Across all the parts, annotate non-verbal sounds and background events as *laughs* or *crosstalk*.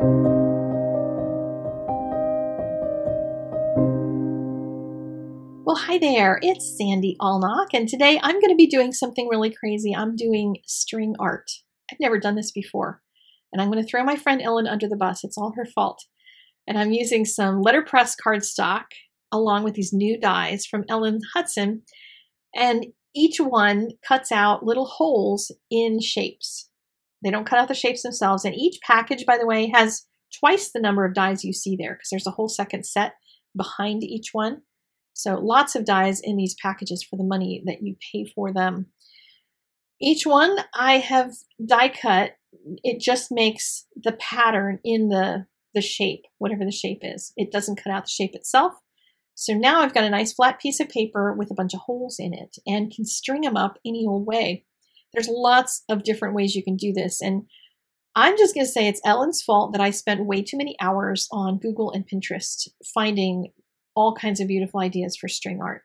Well, hi there, it's Sandy Allnock, and today I'm going to be doing something really crazy. I'm doing string art. I've never done this before, and I'm going to throw my friend Ellen under the bus. It's all her fault. And I'm using some letterpress cardstock along with these new dies from Ellen Hudson, and each one cuts out little holes in shapes. They don't cut out the shapes themselves, and each package, by the way, has twice the number of dies you see there because there's a whole second set behind each one. So lots of dies in these packages for the money that you pay for them. Each one I have die cut. It just makes the pattern in the, the shape, whatever the shape is. It doesn't cut out the shape itself. So now I've got a nice flat piece of paper with a bunch of holes in it and can string them up any old way. There's lots of different ways you can do this. And I'm just going to say it's Ellen's fault that I spent way too many hours on Google and Pinterest finding all kinds of beautiful ideas for string art.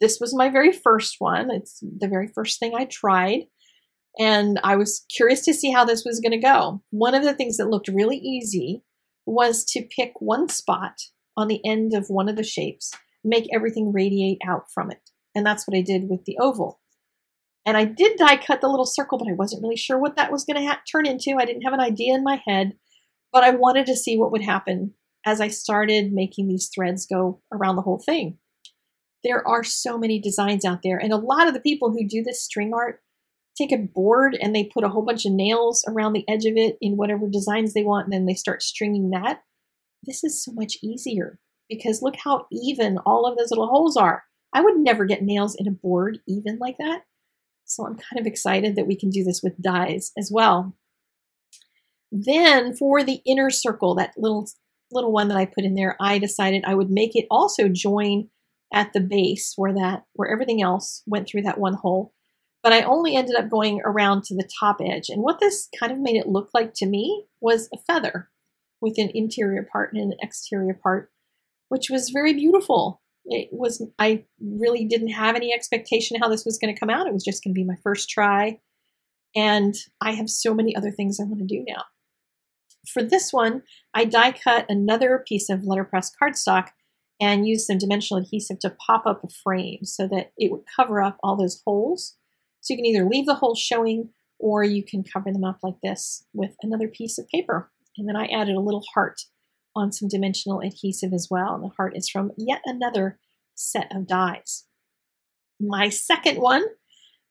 This was my very first one. It's the very first thing I tried. And I was curious to see how this was going to go. One of the things that looked really easy was to pick one spot on the end of one of the shapes, make everything radiate out from it. And that's what I did with the oval. And I did die cut the little circle, but I wasn't really sure what that was going to turn into. I didn't have an idea in my head, but I wanted to see what would happen as I started making these threads go around the whole thing. There are so many designs out there, and a lot of the people who do this string art take a board and they put a whole bunch of nails around the edge of it in whatever designs they want, and then they start stringing that. This is so much easier because look how even all of those little holes are. I would never get nails in a board even like that. So I'm kind of excited that we can do this with dies as well. Then for the inner circle, that little little one that I put in there, I decided I would make it also join at the base where that where everything else went through that one hole. But I only ended up going around to the top edge. And what this kind of made it look like to me was a feather with an interior part and an exterior part, which was very beautiful. It was I really didn't have any expectation how this was going to come out. It was just going to be my first try. And I have so many other things I want to do now. For this one, I die cut another piece of letterpress cardstock and used some dimensional adhesive to pop up a frame so that it would cover up all those holes. So you can either leave the holes showing or you can cover them up like this with another piece of paper. And then I added a little heart on some dimensional adhesive as well. And the heart is from yet another set of dies. My second one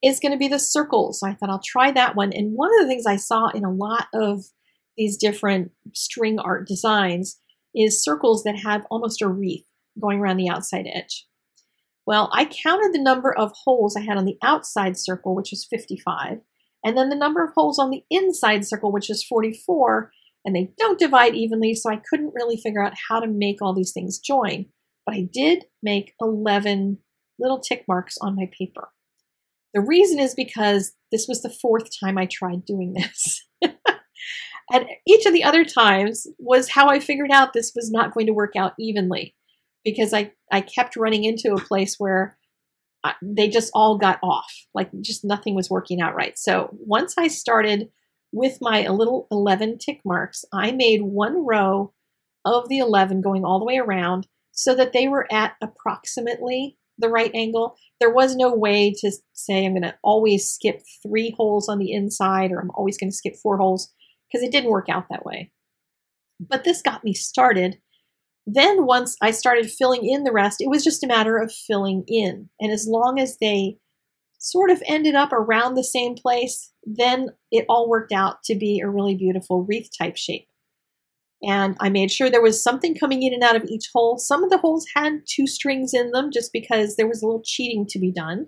is going to be the circles. So I thought I'll try that one. And one of the things I saw in a lot of these different string art designs is circles that have almost a wreath going around the outside edge. Well, I counted the number of holes I had on the outside circle, which was 55, and then the number of holes on the inside circle, which is 44, and they don't divide evenly, so I couldn't really figure out how to make all these things join. But I did make 11 little tick marks on my paper. The reason is because this was the fourth time I tried doing this. *laughs* And each of the other times was how I figured out this was not going to work out evenly because I, I kept running into a place where I, they just all got off. Like just nothing was working out right. So once I started with my little 11 tick marks, I made one row of the 11 going all the way around so that they were at approximately the right angle. There was no way to say I'm going to always skip three holes on the inside or I'm always going to skip four holes because it didn't work out that way. But this got me started. Then once I started filling in the rest, it was just a matter of filling in. And as long as they sort of ended up around the same place, then it all worked out to be a really beautiful wreath type shape. And I made sure there was something coming in and out of each hole. Some of the holes had two strings in them just because there was a little cheating to be done.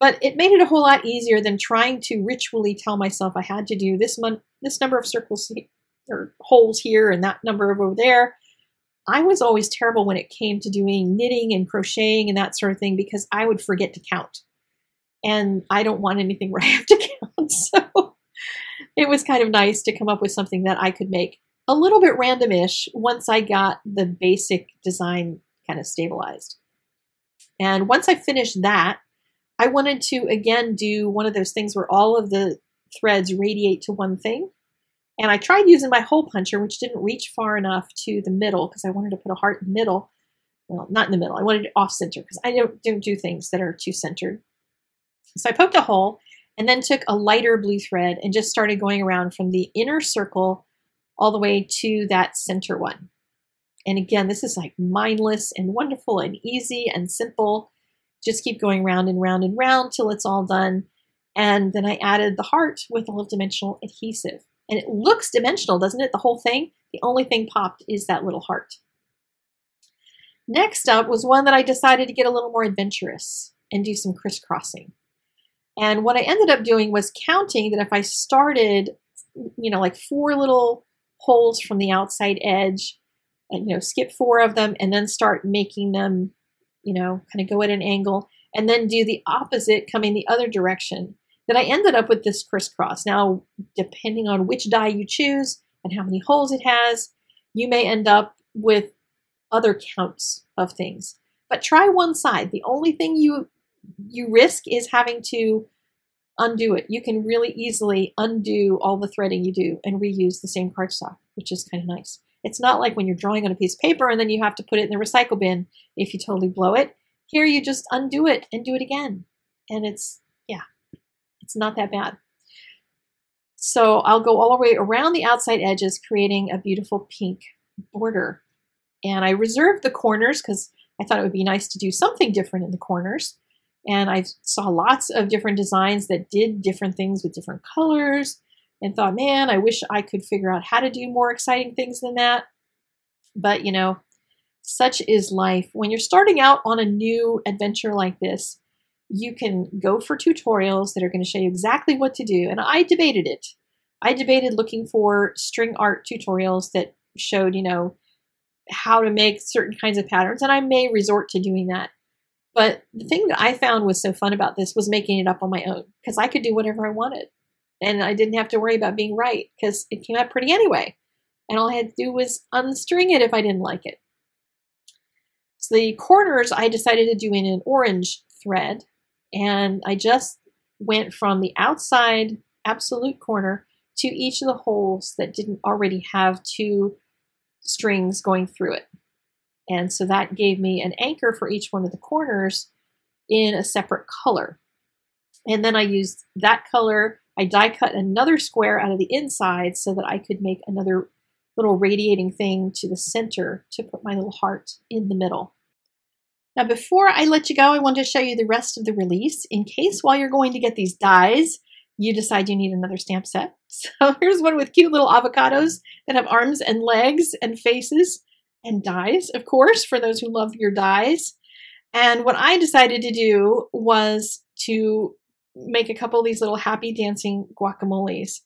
But it made it a whole lot easier than trying to ritually tell myself I had to do this month, this number of circles or holes here and that number over there. I was always terrible when it came to doing knitting and crocheting and that sort of thing because I would forget to count. And I don't want anything *laughs* where I have to count. *laughs* So it was kind of nice to come up with something that I could make a little bit randomish once I got the basic design kind of stabilized. And once I finished that, I wanted to again do one of those things where all of the threads radiate to one thing. And I tried using my hole puncher, which didn't reach far enough to the middle because I wanted to put a heart in the middle. Well, not in the middle. I wanted it off center because I don't, don't do things that are too centered. So I poked a hole and then took a lighter blue thread and just started going around from the inner circle all the way to that center one. And again, this is like mindless and wonderful and easy and simple. Just keep going round and round and round till it's all done. And then I added the heart with a little dimensional adhesive. And it looks dimensional, doesn't it? The whole thing. The only thing popped is that little heart. Next up was one that I decided to get a little more adventurous and do some crisscrossing. And what I ended up doing was counting that if I started, you know, like four little holes from the outside edge, and, you know, skip four of them and then start making them, you know, kind of go at an angle and then do the opposite coming the other direction, that I ended up with this crisscross. Now, depending on which die you choose and how many holes it has, you may end up with other counts of things. But try one side. The only thing you you risk is having to undo it. You can really easily undo all the threading you do and reuse the same cardstock, which is kind of nice. It's not like when you're drawing on a piece of paper and then you have to put it in the recycle bin if you totally blow it. Here you just undo it and do it again. And it's, yeah, it's not that bad. So I'll go all the way around the outside edges, creating a beautiful pink border. And I reserved the corners because I thought it would be nice to do something different in the corners. And I saw lots of different designs that did different things with different colors and thought, man, I wish I could figure out how to do more exciting things than that. But, you know, such is life. When you're starting out on a new adventure like this, you can go for tutorials that are going to show you exactly what to do. And I debated it. I debated looking for string art tutorials that showed, you know, how to make certain kinds of patterns. And I may resort to doing that. But the thing that I found was so fun about this was making it up on my own because I could do whatever I wanted. And I didn't have to worry about being right because it came out pretty anyway. And all I had to do was unstring it if I didn't like it. So the corners I decided to do in an orange thread. And I just went from the outside absolute corner to each of the holes that didn't already have two strings going through it. And so that gave me an anchor for each one of the corners in a separate color. And then I used that color. I die cut another square out of the inside so that I could make another little radiating thing to the center to put my little heart in the middle. Now before I let you go, I want to show you the rest of the release in case while you're going to get these dies, you decide you need another stamp set. *laughs* So here's one with cute little avocados that have arms and legs and faces and dies, of course, for those who love your dies. And what I decided to do was to make a couple of these little happy dancing guacamoles.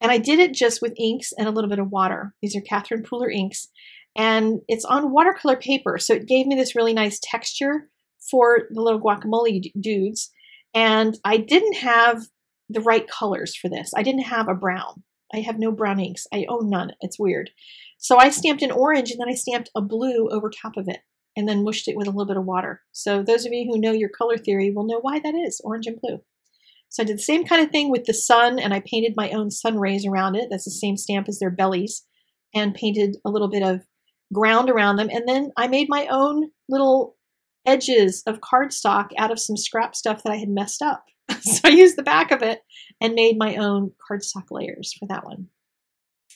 And I did it just with inks and a little bit of water. These are Catherine Pooler inks. And it's on watercolor paper, so it gave me this really nice texture for the little guacamole dudes. And I didn't have the right colors for this. I didn't have a brown. I have no brown inks. I own none. It's weird. So I stamped an orange and then I stamped a blue over top of it and then mushed it with a little bit of water. So those of you who know your color theory will know why that is, orange and blue. So I did the same kind of thing with the sun and I painted my own sun rays around it. That's the same stamp as their bellies and painted a little bit of ground around them. And then I made my own little edges of cardstock out of some scrap stuff that I had messed up. *laughs* so I used the back of it and made my own cardstock layers for that one.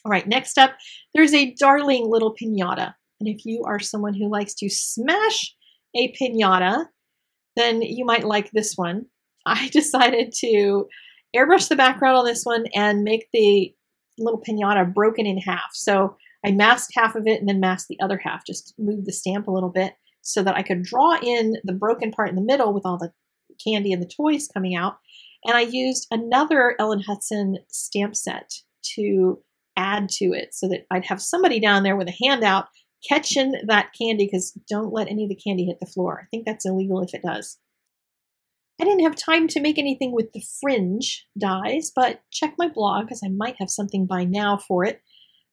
All right, next up, there's a darling little pinata. And if you are someone who likes to smash a pinata, then you might like this one. I *laughs* decided to airbrush the background on this one and make the little pinata broken in half. So I masked half of it and then masked the other half, just move the stamp a little bit so that I could draw in the broken part in the middle with all the candy and the toys coming out. And I used another Ellen Hudson stamp set to add to it so that I'd have somebody down there with a handout catching that candy because don't let any of the candy hit the floor. I think that's illegal if it does. I didn't have time to make anything with the fringe dies, but check my blog because I might have something by now for it.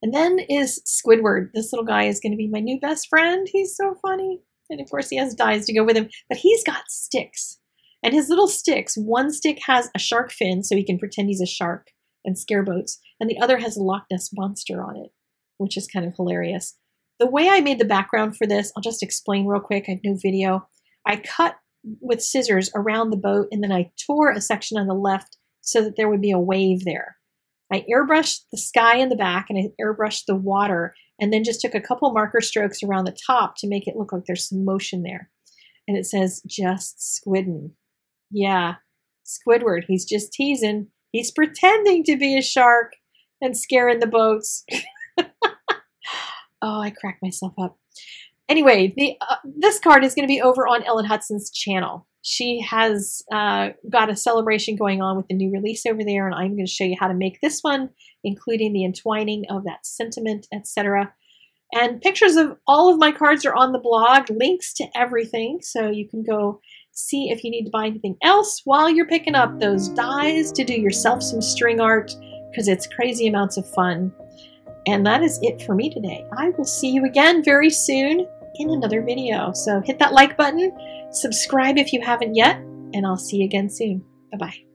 And then is Squidward. This little guy is going to be my new best friend. He's so funny. And of course he has dies to go with him, but he's got sticks. And his little sticks, one stick has a shark fin so he can pretend he's a shark and scare boats, and the other has a Loch Ness monster on it, which is kind of hilarious. The way I made the background for this, I'll just explain real quick. I have no video. I cut with scissors around the boat and then I tore a section on the left so that there would be a wave there. I airbrushed the sky in the back and I airbrushed the water and then just took a couple marker strokes around the top to make it look like there's some motion there. And it says just squidding. Yeah, Squidward, he's just teasing. He's pretending to be a shark and scaring the boats. *laughs* oh, I cracked myself up. Anyway, the uh, this card is going to be over on Ellen Hudson's channel. She has uh, got a celebration going on with the new release over there, and I'm going to show you how to make this one, including the entwining of that sentiment, etc. And pictures of all of my cards are on the blog, links to everything, so you can go see if you need to buy anything else while you're picking up those dies to do yourself some string art, because it's crazy amounts of fun. And that is it for me today. I will see you again very soon in another video. So hit that like button, subscribe if you haven't yet, and I'll see you again soon. Bye-bye.